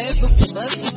Né? lembro dos lances